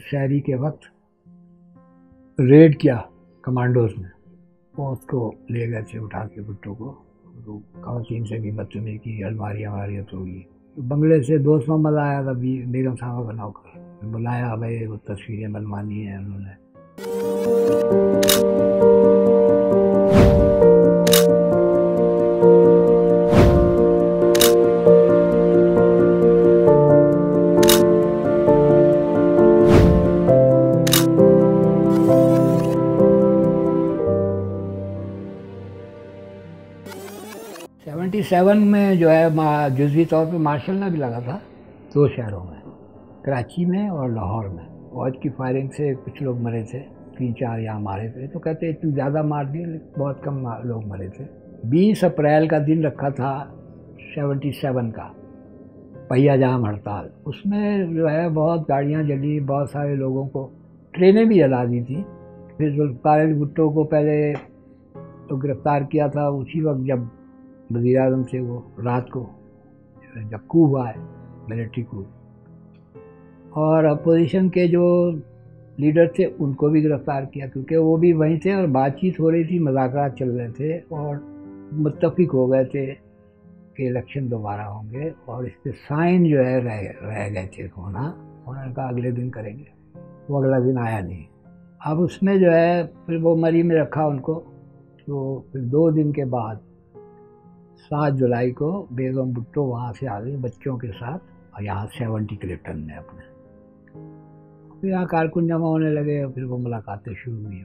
शहरी के वक्त रेड किया कमांडोज ने। वो उसको ले गए थे उठा के भुट्टो को। तो खातन से भी बदतमीजी की, अलमारी हमारी होगी। तो बंगले से दोस्त मोहम्मद आया था बेगम साहब का नौकर बुलाया, भाई, वो तस्वीरें बनवानी हैं उन्होंने। सेवन में जो है जुजवी तौर पे मार्शल ने भी लगा था, दो शहरों में, कराची में और लाहौर में। फौज की फायरिंग से कुछ लोग मरे थे, तीन चार यहाँ मारे थे तो कहते इतनी ज़्यादा मार दिए बहुत कम लोग मरे थे। बीस अप्रैल का दिन रखा था, सेवेंटी सेवन का, पहिया जाम हड़ताल। उसमें जो है बहुत गाड़ियाँ जली, बहुत सारे लोगों को, ट्रेनें भी जला दी थी। फिर जुल्फ़ार भुट्टो को पहले तो गिरफ़्तार किया था, उसी वक्त जब वज़ी अजम से वो रात को, जब कू हुआ है मिलिट्री कू और अपोजिशन के जो लीडर थे, उनको भी गिरफ़्तार किया, क्योंकि वो भी वहीं थे और बातचीत हो रही थी मज़ाक चल रहे थे और मुतफिक हो गए थे कि इलेक्शन दोबारा होंगे और इस पर साइन जो है, रह रह गए थे होना उन्होंने कहा अगले दिन करेंगे। वो अगला दिन आया नहीं। अब उसमें जो है, फिर वो मरी में रखा उनको तो फिर दो दिन के बाद सात जुलाई को बेगम भुट्टो वहाँ से आ गई बच्चों के साथ और यहाँ सेवेंटी क्लिप्टन में अपने। फिर यहाँ कारकुन जमा होने लगे और फिर वो मुलाकातें शुरू हुई।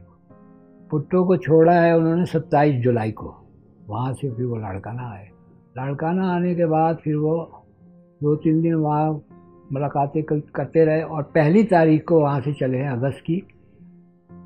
भुट्टो को छोड़ा है उन्होंने सत्ताईस जुलाई को। वहाँ से फिर वो लड़काना आए। लड़काना आने के बाद फिर वो दो तीन दिन वहाँ मुलाकातें करते रहे और पहली तारीख को वहाँ से चले हैं अगस्त की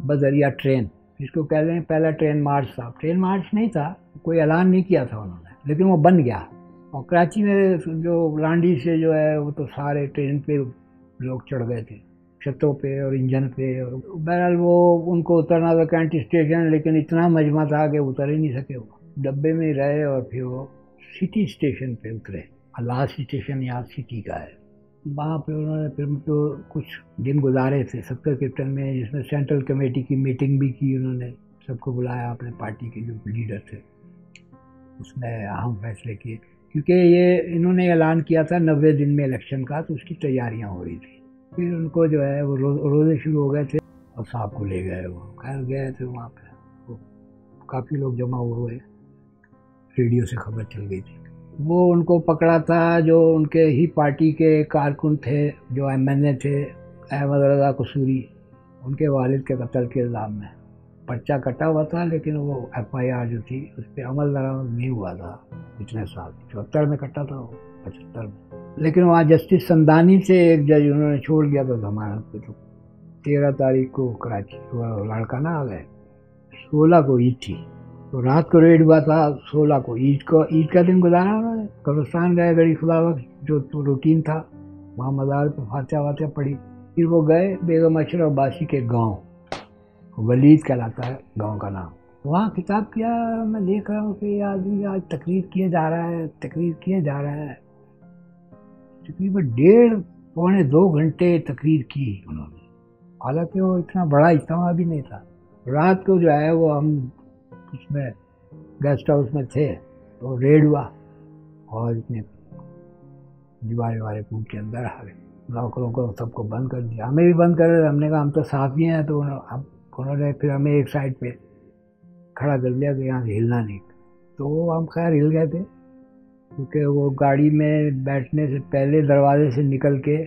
बदरिया ट्रेन। जिसको कह रहे हैं पहला ट्रेन मार्च था। ट्रेन मार्च नहीं था, कोई ऐलान नहीं किया था उन्होंने। लेकिन वो बन गया। और कराची में जो लांडी से जो है, वो तो सारे ट्रेन पे लोग चढ़ गए थे, छतों पे और इंजन पे और बहरहाल वो उनको उतरना था कैंट स्टेशन, लेकिन इतना मजमा था कि उतर ही नहीं सके वो। डब्बे में रहे और फिर वो सिटी स्टेशन पे उतरे। लास्ट स्टेशन यहाँ सिटी का है। वहाँ पे उन्होंने फिर तो कुछ दिन गुजारे थे, सत्तर कैप्टन में, जिसमें सेंट्रल कमेटी की मीटिंग भी की उन्होंने। सबको बुलाया, अपने पार्टी के जो लीडर थे। उसमें अहम फैसले किए। क्योंकि ये इन्होंने ऐलान किया था नब्बे दिन में इलेक्शन का तो उसकी तैयारियाँ हो रही थी। फिर उनको जो है वो रो, रोज़े शुरू हो गए थे। और साहब को ले गए वो। खैर गए थे वहाँ पर वो काफ़ी लोग जमा हुए। रेडियो से खबर चल गई थी। वो उनको पकड़ा था जो उनके ही पार्टी के कारकुन थे जो एम थे अहमद रजा कसूरी उनके वालिद के कत्ल के इल्ज़ाम में। पर्चा कटा हुआ था, लेकिन वो एफआईआर जो थी, उस पर अमल दरामद नहीं हुआ था पिछले साल। चौहत्तर में कटा था वो, पचहत्तर में। लेकिन वहाँ जस्टिस संदानी से एक जज उन्होंने छोड़ दिया था पे तो तेरह तारीख को कराची लड़का ना आ गए सोलह को ईद थी। तो रात को रेड हुआ था, सोलह को ईद को, ईद का दिन गुजारा उन्होंने। कब्रस्तान गए गड़ी खुदा वक्त, जो तो रूटीन था, वहाँ मज़ार पर फात्या वात्या पड़ी फिर वो गए बेगम अशरफ बासी के गाँव। वलीद कहलाता है, गाँव का नाम। वहाँ किताब किया, मैं देख रहा हूँ कि आदमी आज तकरीर किए जा रहा है, तकरीर किए जा रहा है। तकरीबन डेढ़ पौने दो घंटे तकरीर की उन्होंने। हालाँकि वो इतना बड़ा इज्तम भी नहीं था। रात को जो है वो हम उसमें गेस्ट हाउस में थे तो रेड हुआ और इतने दीवारे वारे कूद के अंदर आ गए। नौकरों को सबको बंद कर दिया। हमें भी बंद कर रहे हमने कहा, हम तो साफी हैं तो अब उन्होंने फिर हमें एक साइड पे खड़ा कर दिया कि यहाँ हिलना नहीं। तो हम खैर हिल गए थे, क्योंकि वो गाड़ी में बैठने से पहले दरवाजे से निकल के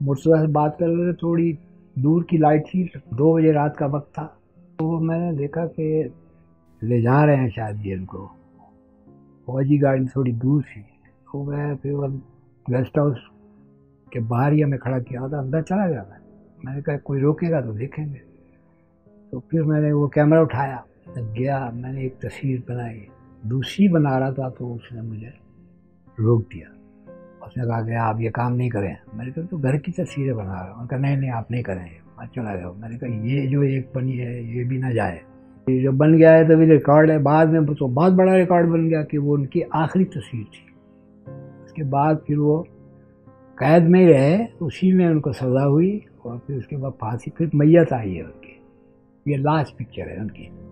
मुर्तज़ा से बात कर रहे थे, थोड़ी दूर की लाइट थी, दो बजे रात का वक्त था। तो मैंने देखा कि ले जा रहे हैं शायद जी इनको। फौजी गाड़ी थोड़ी दूर थी। तो मैं फिर गेस्ट हाउस के बाहर ही हमें खड़ा किया था अंदर चला गया। मैं मैंने कहा, कोई रोकेगा तो देखेंगे। तो फिर मैंने वो कैमरा उठाया गया, मैंने एक तस्वीर बनाई। दूसरी बना रहा था तो उसने मुझे रोक दिया। उसने कहा कि आप ये काम नहीं करें। मैंने कहा तो घर की तस्वीरें बना रहा हूँ? कहा, नहीं नहीं, आप नहीं करें। मैं चला गया मैंने कहा, ये जो एक बनी है, ये भी ना जाए। ये जो बन गया है तो भी रिकॉर्ड है। बाद में तो बहुत बड़ा रिकॉर्ड बन गया कि वो उनकी आखिरी तस्वीर थी। उसके बाद फिर वो कैद में रहे, उसी में उनको सज़ा हुई और फिर उसके बाद फांसी, फिर मैयत आई है उनकी। ये लास्ट पिक्चर है उनकी।